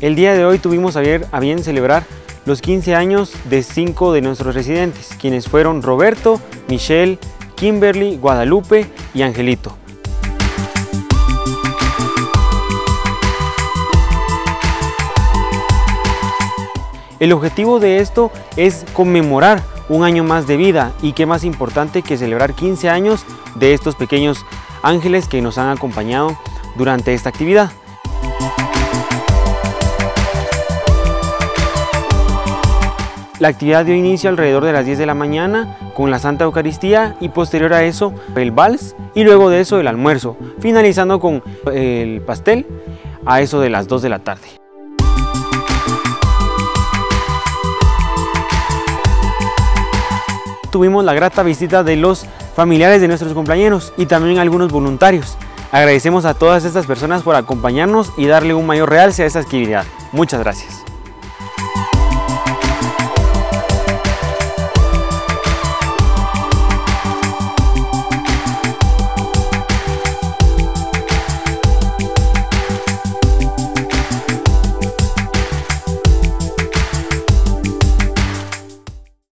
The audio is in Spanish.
El día de hoy tuvimos a bien celebrar los 15 años de cinco de nuestros residentes, quienes fueron Roberto, Michelle, Kimberly, Guadalupe y Angelito. El objetivo de esto es conmemorar un año más de vida y qué más importante que celebrar 15 años de estos pequeños ángeles que nos han acompañado durante esta actividad. La actividad dio inicio alrededor de las 10 de la mañana con la Santa Eucaristía y posterior a eso el vals y luego de eso el almuerzo, finalizando con el pastel a eso de las 2 de la tarde. Tuvimos la grata visita de los familiares de nuestros compañeros y también algunos voluntarios. Agradecemos a todas estas personas por acompañarnos y darle un mayor realce a esta actividad. Muchas gracias.